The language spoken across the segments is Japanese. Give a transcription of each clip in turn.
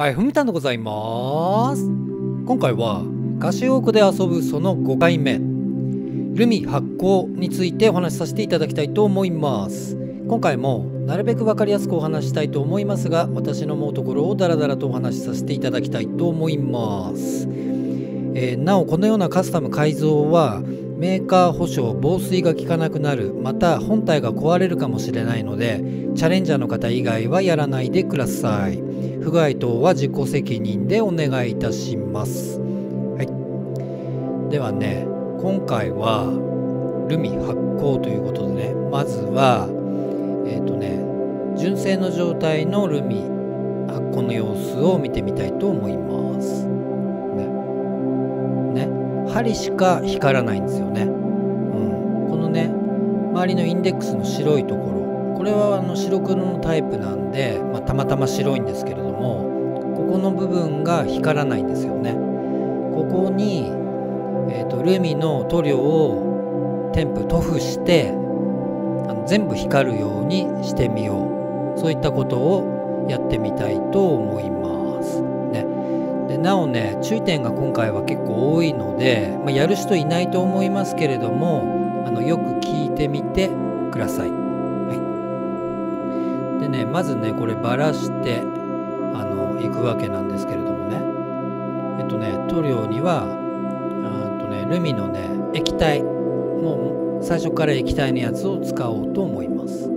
はい、ふみたんでございます。今回はカシオークで遊ぶその5回目、ルミ発酵についてお話しさせていただきたいと思います。今回もなるべく分かりやすくお話ししたいと思いますが、私の思うところをダラダラとお話しさせていただきたいと思います。えーなお、このようなカスタム改造はメーカー保証防水が効かなくなるまた本体が壊れるかもしれないのでチャレンジャーの方以外はやらないでください不具合等は自己責任でお願いいたします。はい。ではね今回はルミ発酵ということでねまずはえっ、とね純正の状態のルミ発酵の様子を見てみたいと思います。ね。ね。針しか光らないんですよね、うん、このね周りのインデックスの白いところ。これはあの白黒のタイプなんで、まあ、たまたま白いんですけれどここの部分が光らないんですよね。ここに、えーと、ルミの塗料を添付塗布してあの全部光るようにしてみよう。そういったことをやってみたいと思います。ね。でなおね注意点が今回は結構多いので、まあ、やる人いないと思いますけれどもあのよく聞いてみてください。はい、でねまずねこればらしてあの行くわけなんですけれどもね。えっとね塗料にはあとねルミのね液体。もう最初から液体のやつを使おうと思います。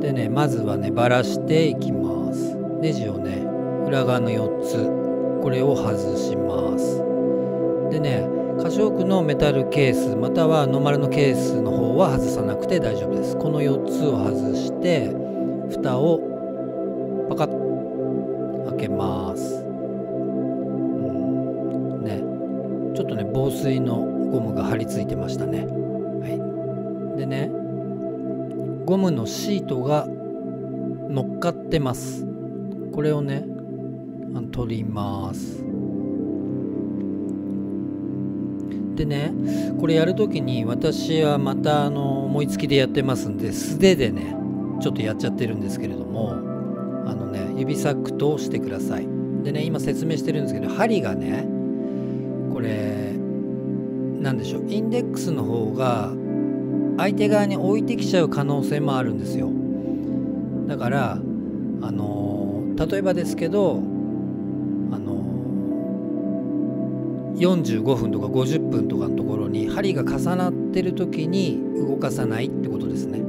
でねまずはねばらしていきます。ネジをね裏側の4つ。これを外します。でねカシオークのメタルケースまたはノーマルのケースの方は外さなくて大丈夫です。この4つを外して蓋をパカッ開けます。うん。ね。ちょっとね防水のゴムが貼り付いてましたね。はい。でねゴムのシートが乗っかってます。これをね取ります。でねこれやるときに私はまたあの思いつきでやってますんで素手でねちょっとやっちゃってるんですけれどもあのね指サックとしてください。でね今説明してるんですけど針がねこれなんでしょうインデックスの方が相手側に置いてきちゃう可能性もあるんですよ。だからあの、例えばですけどあの、45分とか50分とかのところに針が重なってる時に動かさないってことですね。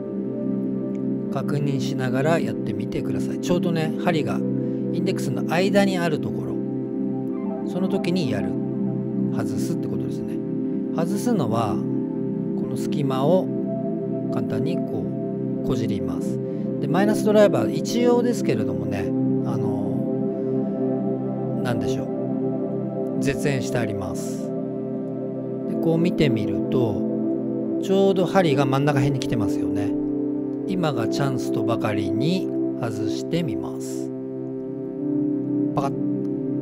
確認しながらやってみてください。ちょうどね針がインデックスの間にあるところ。その時にやる。外すってことですね。外すのはこの隙間を簡単にこうこじります。でマイナスドライバー一応ですけれどもねあの何でしょう。絶縁してあります。でこう見てみるとちょうど針が真ん中辺に来てますよね。今がチャンスとばかりに外してみます。パカッ。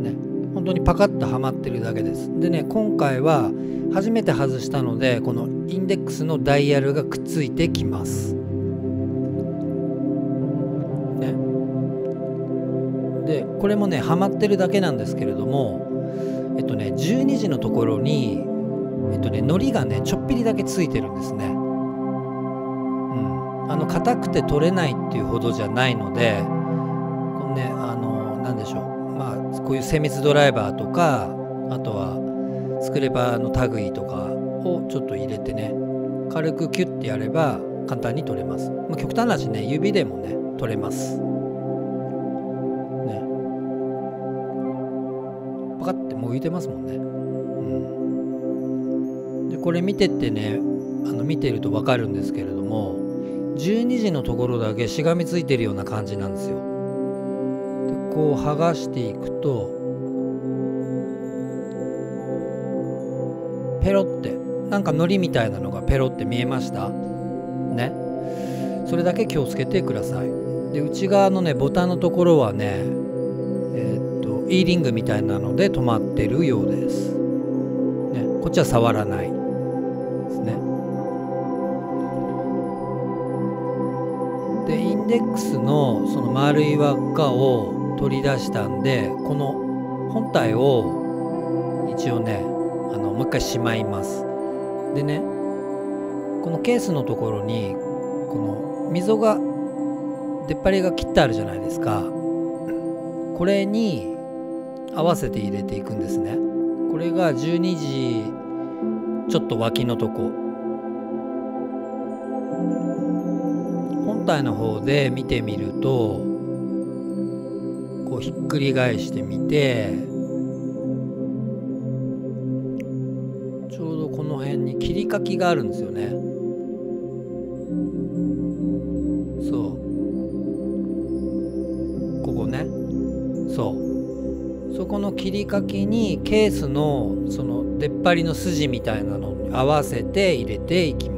ね。本当にパカッとはまってるだけです。でね今回は初めて外したのでこのインデックスのダイヤルがくっついてきます。ね、でこれもねはまってるだけなんですけれどもえっとね12時のところにえっとね糊がねちょっぴりだけついてるんですね。あの硬くて取れないっていうほどじゃないのでこのねあのなんでしょう。まあこういう精密ドライバーとかあとはスクレバーの類とかをちょっと入れてね軽くキュッてやれば簡単に取れます、まあ、極端な話ね指でもね取れます。ね。パカッてもう浮いてますもんね。うん。でこれ見てってねあの見てると分かるんですけれども12時のところだけしがみついてるような感じなんですよ。でこう剥がしていくとペロってなんか糊みたいなのがペロって見えました？ね。それだけ気をつけてください。で内側のねボタンのところはねえー、っと E リングみたいなので止まってるようです、ね、こっちは触らない。デックスのその丸い輪っかを取り出したんでこの本体を一応ねあのもう一回しまいます。でねこのケースのところにこの溝が出っ張りが切ってあるじゃないですか。これに合わせて入れていくんですね。これが12時ちょっと脇のとこ。体の方で見てみるとこうひっくり返してみてちょうどこの辺に切り欠きがあるんですよね。そう。ここね。そう。そこの切り欠きにケースのその出っ張りの筋みたいなのに合わせて入れていきます。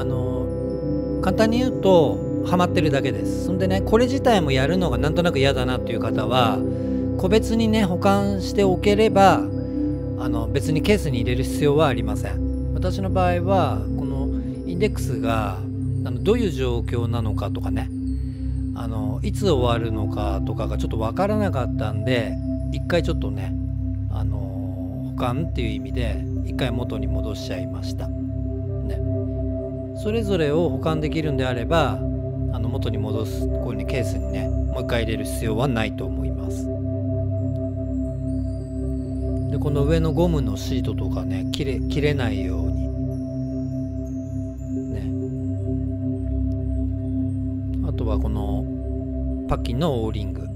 あの簡単に言うとハマってるだけです。そんでねこれ自体もやるのがなんとなく嫌だなっていう方は個別にね保管しておければあの別にケースに入れる必要はありません。私の場合はこのインデックスがあのどういう状況なのかとかねあのいつ終わるのかとかがちょっと分からなかったんで一回ちょっとねあの保管っていう意味で一回元に戻しちゃいました。ね。それぞれを保管できるんであればあの元に戻すこういう、ね、ケースにねもう一回入れる必要はないと思います。でこの上のゴムのシートとかね切れ切れないように。ね。あとはこのパッキンのオーリング。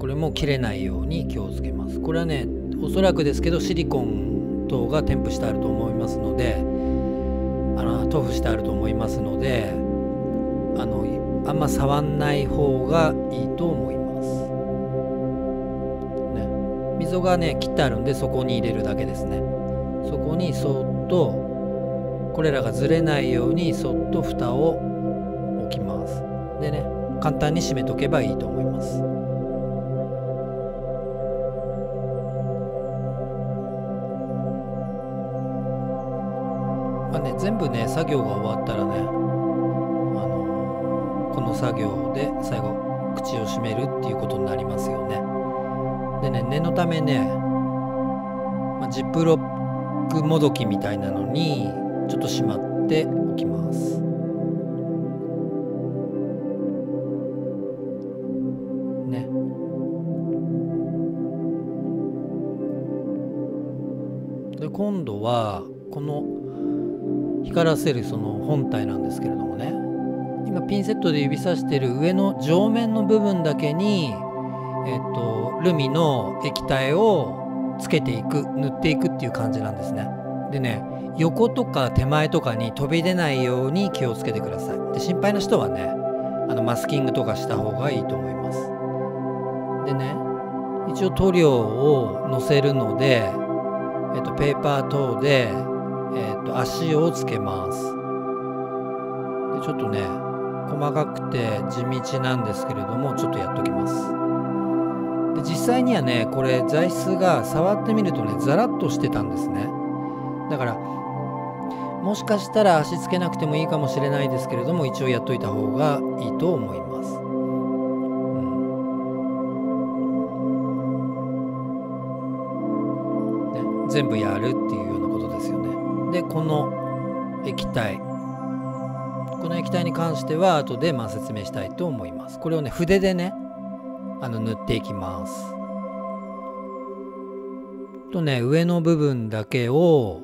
これも切れないように気をつけます。これはねおそらくですけどシリコン等が添付してあると思いますのであの塗布してあると思いますのであのあんま触んない方がいいと思います、ね、溝がね切ってあるんでそこに入れるだけですね。そこにそっとこれらがずれないようにそっと蓋を置きます。でね簡単に閉めとけばいいと思います。全部ね作業が終わったらね、あのこの作業で最後口を閉めるっていうことになりますよね。でね念のためね、まあ、ジップロックもどきみたいなのにちょっとしまっておきます。ね。で今度は光らせるその本体なんですけれどもね。今ピンセットで指さしてる上の上面の部分だけにえっとルミの液体をつけていく塗っていくっていう感じなんですね。でね横とか手前とかに飛び出ないように気をつけてください。で心配な人はねあのマスキングとかした方がいいと思います。でね一応塗料をのせるので、えっと、ペーパー等でえーと、足をつけます。でちょっとね細かくて地道なんですけれどもちょっとやっときます。で実際にはねこれ材質が触ってみるとねザラッとしてたんですね。だからもしかしたら足つけなくてもいいかもしれないですけれども一応やっといた方がいいと思います、うん。ね、全部やるっていうでこの液体。この液体に関しては後でまあ説明したいと思います。これをね筆でねあの塗っていきます。とね上の部分だけを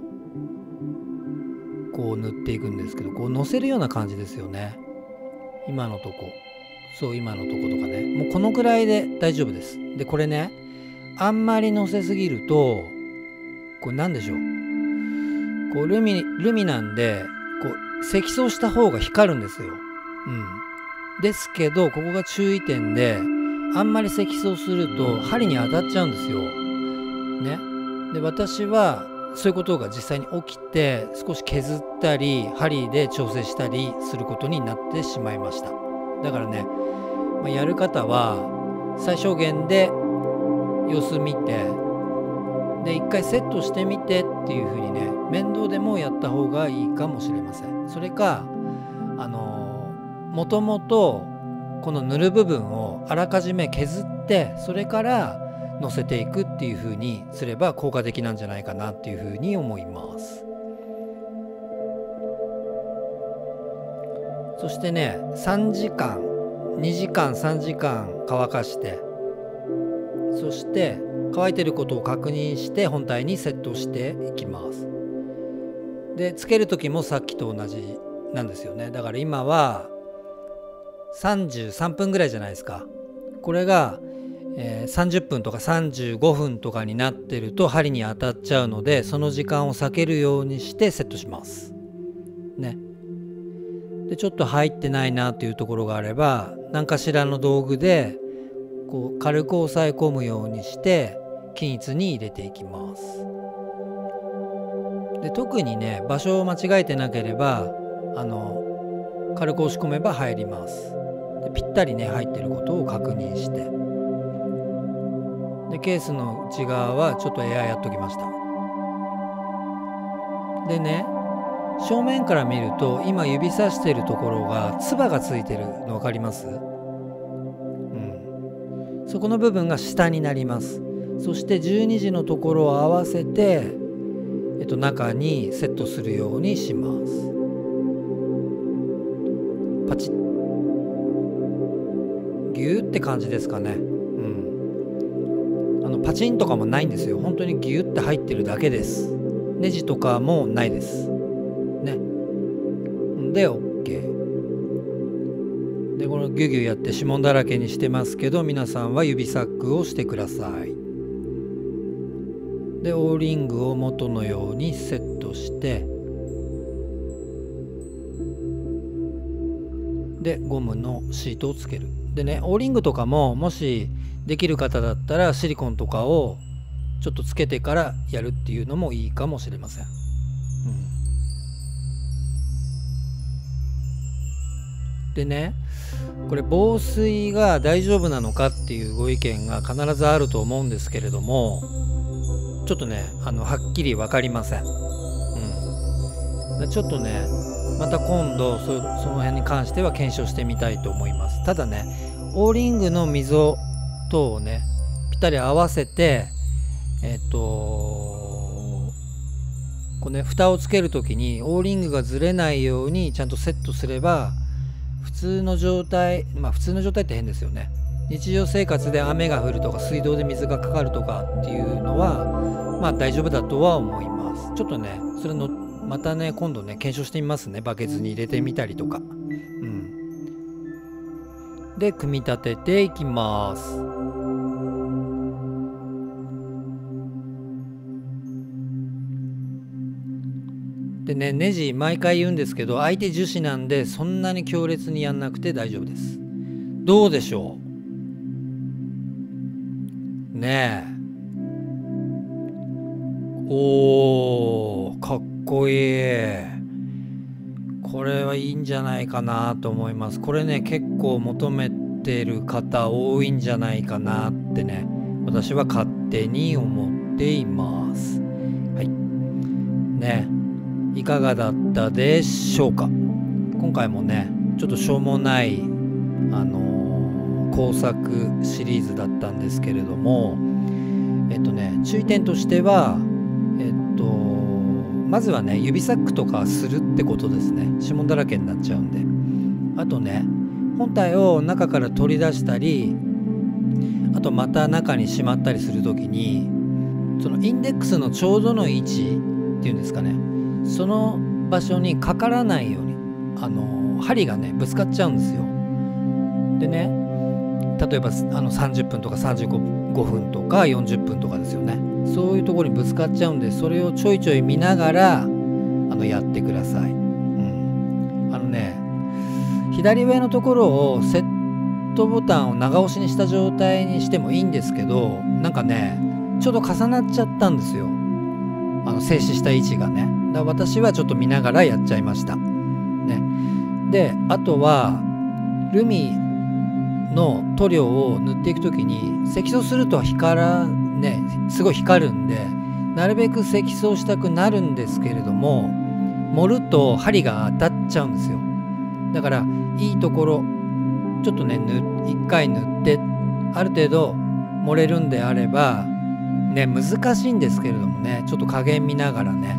こう塗っていくんですけどこうのせるような感じですよね。今のとこ。そう今のとことかね。もうこのくらいで大丈夫です。でこれねあんまりのせすぎるとこれ何でしょう？こうルミルミなんでこう積層した方が光るんですよ。うん、ですけどここが注意点であんまり積層すると針に当たっちゃうんですよ。ね。で私はそういうことが実際に起きて少し削ったり針で調整したりすることになってしまいました。だからね、まあ、やる方は最小限で様子見てで一回セットしてみてっていう風にね面倒でもやった方がいいかもしれません。それかあのもともとこの塗る部分をあらかじめ削ってそれから乗せていくっていう風にすれば効果的なんじゃないかなっていう風に思います。そしてね3時間2時間3時間乾かしてそして乾いてることを確認して本体にセットしていきます。でつける時もさっきと同じなんですよね。だから今は33分ぐらいじゃないですか。これが、えー、30分とか35分とかになってると針に当たっちゃうのでその時間を避けるようにしてセットします。ね。でちょっと入ってないなっていうところがあれば何かしらの道具でこう軽く押さえ込むようにして均一に入れていきます。で特にね場所を間違えてなければあの軽く押し込めば入ります。でぴったりね入ってることを確認して。でケースの内側はちょっとエアやっときました。でね正面から見ると今指さしてるところがつばがついてるの分かります？うん。そこの部分が下になります。そして12時のところを合わせて、えっと、中にセットするようにします。パチッ。ギューって感じですかね。うん。あのパチンとかもないんですよ。本当にギューって入ってるだけです。ネジとかもないです。ね。で OK でこのギュギュやって指紋だらけにしてますけど皆さんは指サックをしてください。でオーリングを元のようにセットしてでゴムのシートをつける。でねオーリングとかももしできる方だったらシリコンとかをちょっとつけてからやるっていうのもいいかもしれません、うん、でねこれ防水が大丈夫なのかっていうご意見が必ずあると思うんですけれどもちょっとねあのはっきり分かりません、うん、ちょっとねまた今度その辺に関しては検証してみたいと思います。ただねオーリングの溝等をねぴったり合わせてえっ、とこうね蓋をつける時にオーリングがずれないようにちゃんとセットすれば普通の状態まあ普通の状態って変ですよね。日常生活で雨が降るとか水道で水がかかるとかっていうのはまあ大丈夫だとは思います。ちょっとねそれのまたね今度ね検証してみますねバケツに入れてみたりとか。うん。で組み立てていきます。でねネジ毎回言うんですけど相手樹脂なんでそんなに強烈にやんなくて大丈夫です。どうでしょう？ね。おーかっこいい。これはいいんじゃないかなと思います。これね結構求めてる方多いんじゃないかなってね私は勝手に思っています。はい。ねいかがだったでしょうか。今回もねちょっとしょうもないあの、工作シリーズだったんですけれどもえっとね注意点としてはえっとまずはね指サックとかするってことですね。指紋だらけになっちゃうんで。あとね本体を中から取り出したりあとまた中にしまったりする時にそのインデックスのちょうどの位置っていうんですかね。その場所にかからないようにあの針がねぶつかっちゃうんですよ。でね例えばあの30分とか35分とか40分とかですよね。そういうところにぶつかっちゃうんでそれをちょいちょい見ながらあのやってください、うん、あのね左上のところをセットボタンを長押しにした状態にしてもいいんですけどなんかねちょうど重なっちゃったんですよ。あの静止した位置がね。だ私はちょっと見ながらやっちゃいました。ね、であとはルミの塗料を塗っていく時に積層すると光らねすごい光るんでなるべく積層したくなるんですけれども盛ると針が当たっちゃうんですよだからいいところちょっとね1回塗ってある程度盛れるんであればね難しいんですけれどもねちょっと加減見ながらね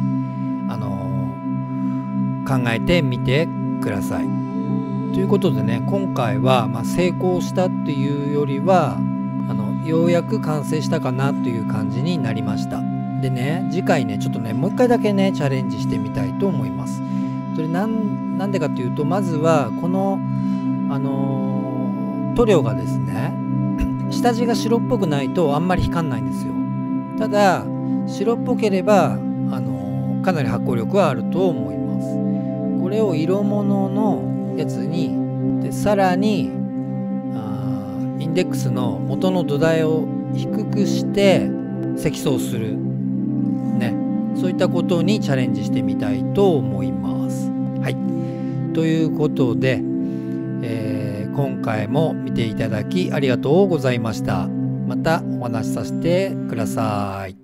あのー、考えてみてください。ということでね今回は、ま、成功したっていうよりはあのようやく完成したかなという感じになりました。でね次回ねちょっとねもう一回だけねチャレンジしてみたいと思います。それなんでかというとまずはこのあの、塗料がですね 下地が白っぽくないとあんまり光んないんですよただ白っぽければ、あの、かなり発光力はあると思いますこれを色物のやつにでさらにあインデックスの元の土台を低くして積層するねそういったことにチャレンジしてみたいと思いますはいということで、えー、今回も見ていただきありがとうございました。またお話しさせてください。